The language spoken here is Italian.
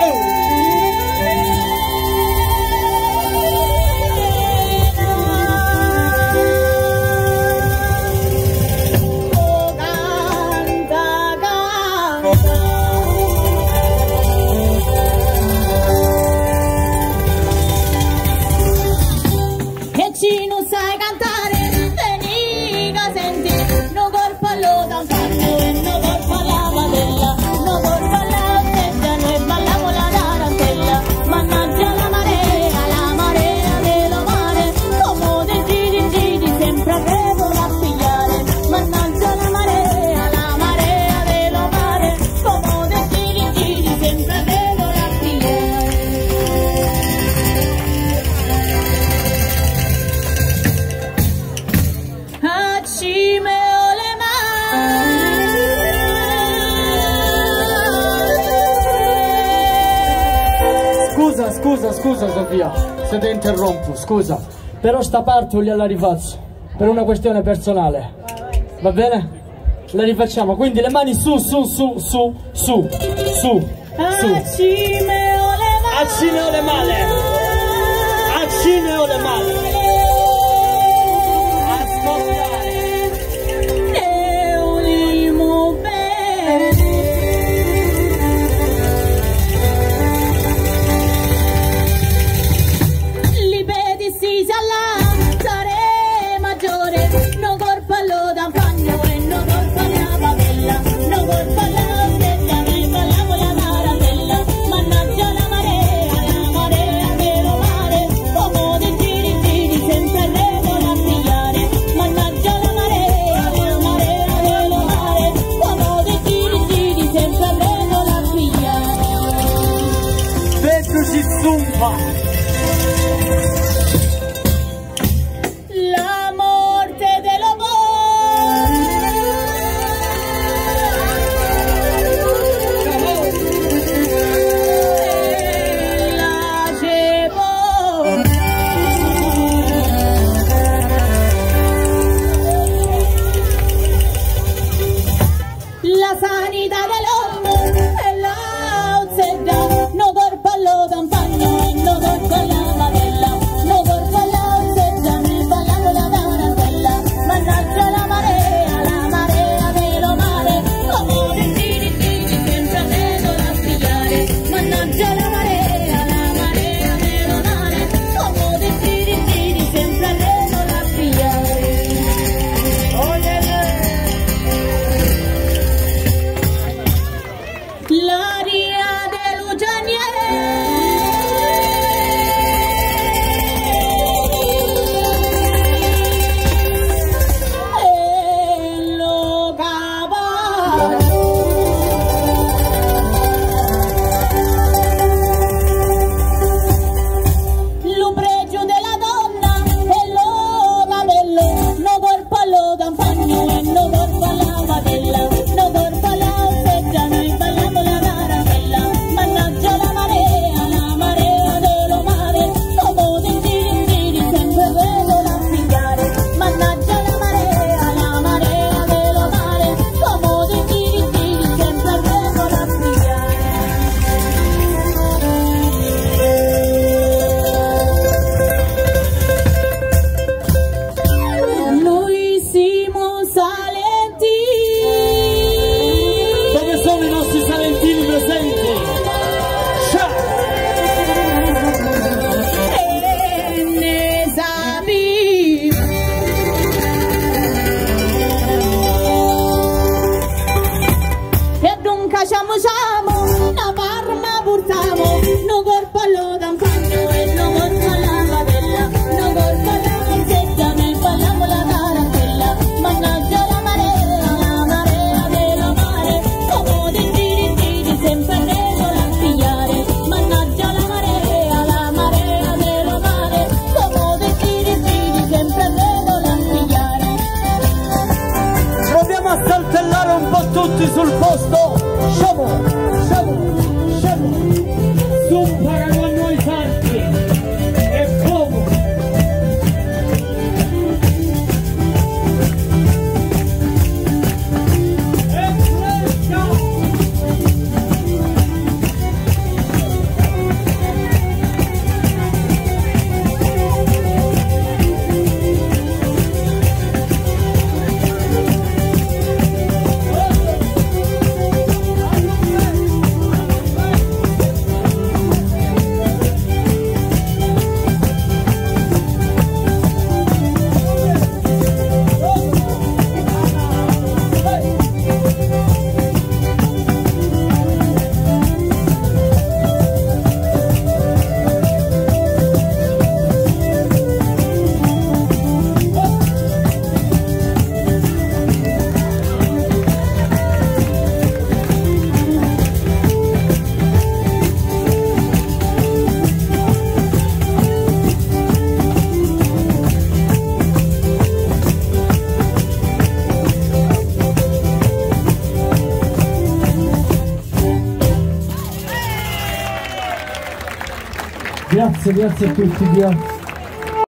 Oh! Scusa, scusa, scusa Sofia, se ti interrompo, scusa. Però sta parte gliela rifaccio, per una questione personale. Va bene? La rifacciamo, quindi le mani su, su, su, su, su, su, su. Accime o le male. Accine o le male. Accine o le male. Grazie, grazie a tutti, grazie.